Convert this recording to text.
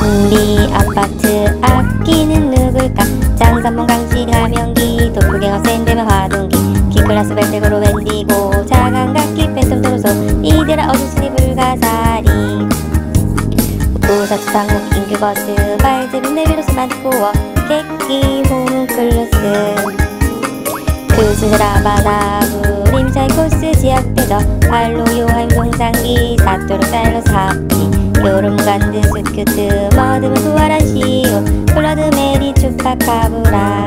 우리 아파트 악기는 누굴까? 장산문 강시 가명기 도플갱어 샌드면 화동기. 키클라스 벨텍으로 웬디고 자강각기 팬텀 도로소 이들아 어두스니 불가사리. 우사치 상목 인큐버스 발제비 네비로스 만티코어 객기 홈클루스. 그스라바나 부 림사이코스 지약대저 발로 요하임 동상기 사토로 사일로스 합기. 요름 간드 스큐트 머드문 수아란 시오. 블러드 메리 추파카브라